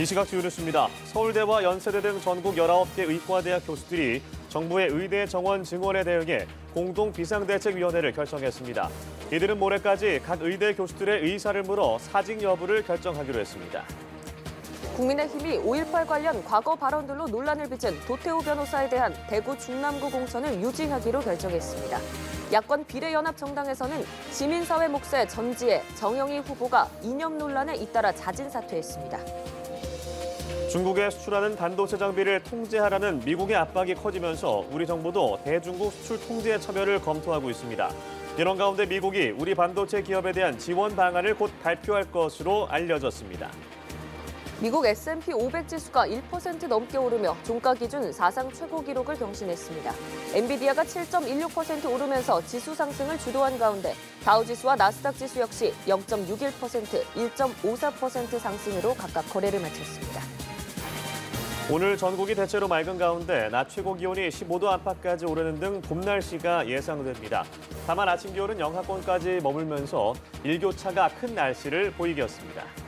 이 시각 주요 뉴스입니다. 서울대와 연세대 등 전국 19개 의과대학 교수들이 정부의 의대 정원 증원에 대응해 공동 비상대책위원회를 결성했습니다. 이들은 모레까지 각 의대 교수들의 의사를 물어 사직 여부를 결정하기로 했습니다. 국민의힘이 5.18 관련 과거 발언들로 논란을 빚은 도태우 변호사에 대한 대구 중남구 공천을 유지하기로 결정했습니다. 야권 비례연합정당에서는 시민사회 몫의 전지혜, 정영희 후보가 이념 논란에 잇따라 자진 사퇴했습니다. 중국에 수출하는 반도체 장비를 통제하라는 미국의 압박이 커지면서 우리 정부도 대중국 수출 통제 차별을 검토하고 있습니다. 이런 가운데 미국이 우리 반도체 기업에 대한 지원 방안을 곧 발표할 것으로 알려졌습니다. 미국 S&P 500 지수가 1% 넘게 오르며 종가 기준 사상 최고 기록을 경신했습니다. 엔비디아가 7.16% 오르면서 지수 상승을 주도한 가운데 다우 지수와 나스닥 지수 역시 0.61%, 1.54% 상승으로 각각 거래를 마쳤습니다. 오늘 전국이 대체로 맑은 가운데 낮 최고 기온이 15도 안팎까지 오르는 등 봄 날씨가 예상됩니다. 다만 아침 기온은 영하권까지 머물면서 일교차가 큰 날씨를 보이겠습니다.